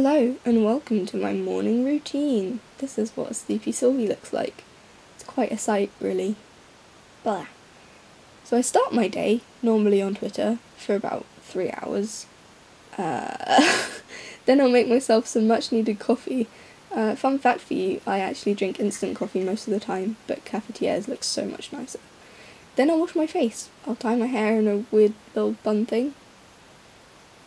Hello and welcome to my morning routine. This is what a sleepy Silvie looks like. It's quite a sight, really. Blah. So I start my day, normally on Twitter, for about three hours. Uh, then I'll make myself some much needed coffee. Uh, fun fact for you, I actually drink instant coffee most of the time, but cafetières look so much nicer. Then I'll wash my face. I'll tie my hair in a weird little bun thing,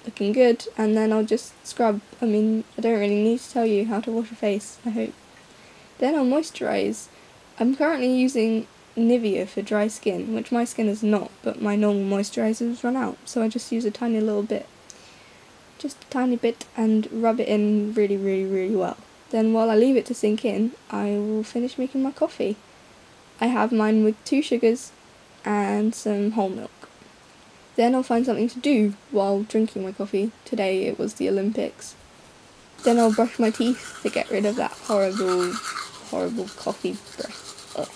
looking good and then I'll just scrub. I mean, I don't really need to tell you how to wash a face, I hope. Then I'll moisturise. I'm currently using Nivea for dry skin, which my skin is not, but my normal moisturisers run out, so I just use a tiny little bit. Just a tiny bit and rub it in really, really, really well. Then while I leave it to sink in, I will finish making my coffee. I have mine with two sugars and some whole milk. Then I'll find something to do while drinking my coffee. Today it was the Olympics. Then I'll brush my teeth to get rid of that horrible, horrible coffee breath. Ugh.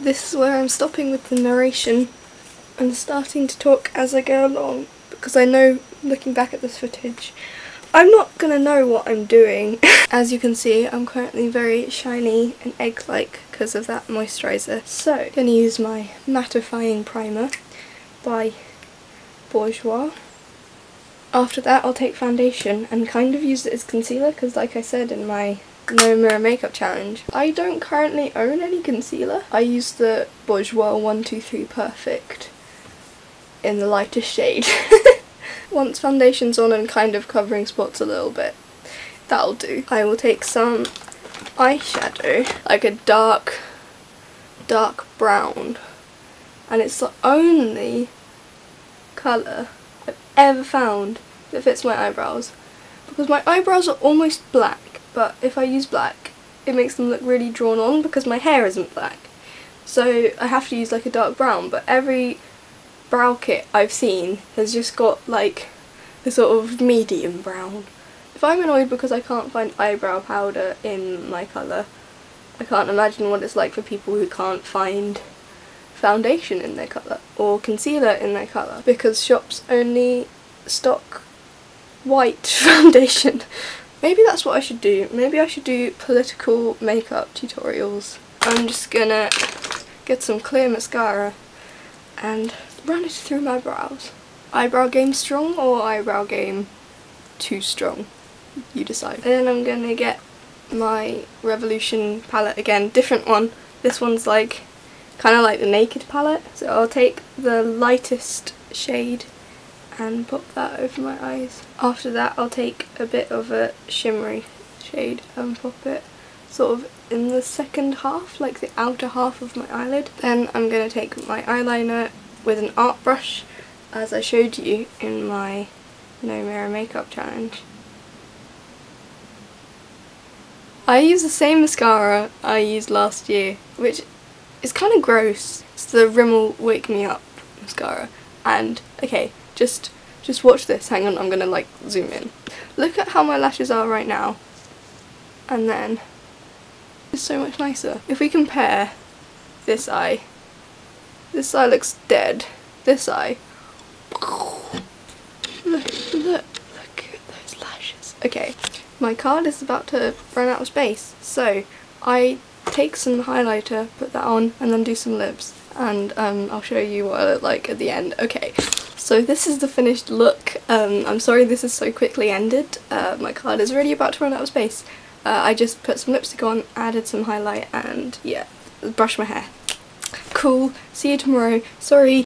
This is where I'm stopping with the narration and starting to talk as I go along because I know, looking back at this footage, I'm not gonna know what I'm doing. As you can see, I'm currently very shiny and egg-like because of that moisturiser. So, I'm gonna use my mattifying primer by Bourjois. After that, I'll take foundation and kind of use it as concealer because like I said in my no mirror makeup challenge, I don't currently own any concealer. I use the Bourjois 123 Perfect in the lightest shade. Once foundation's on and kind of covering spots a little bit, that'll do. I will take some eyeshadow, like a dark, dark brown. And it's the only colour I've ever found that fits my eyebrows. Because my eyebrows are almost black, but if I use black, it makes them look really drawn on because my hair isn't black. So I have to use like a dark brown, but every brow kit I've seen has just got like a sort of medium brown. If I'm annoyed because I can't find eyebrow powder in my colour, I can't imagine what it's like for people who can't find foundation in their colour or concealer in their colour because shops only stock white foundation. Maybe that's what I should do. Maybe I should do political makeup tutorials. I'm just gonna get some clear mascara and run it through my brows. Eyebrow game strong or eyebrow game too strong? You decide. And Then I'm gonna get my Revolution palette again, different one. This one's like kind of like the Naked palette. So I'll take the lightest shade and pop that over my eyes. After that I'll take a bit of a shimmery shade and pop it sort of in the second half, like the outer half of my eyelid. Then I'm going to take my eyeliner with an art brush as I showed you in my no mirror makeup challenge. I use the same mascara I used last year which is kind of gross. It's the Rimmel Wake Me Up mascara and okay just just watch this hang on I'm gonna like zoom in. Look at how my lashes are right now and then it's so much nicer. If we compare this eye this eye looks dead. This eye. Look, look, look at those lashes. Okay, my card is about to run out of space, so I take some highlighter, put that on, and then do some lips. And um, I'll show you what I look like at the end. Okay, so this is the finished look. Um, I'm sorry this is so quickly ended. Uh, my card is really about to run out of space. Uh, I just put some lipstick on, added some highlight, and yeah, brush my hair cool. See you tomorrow. Sorry,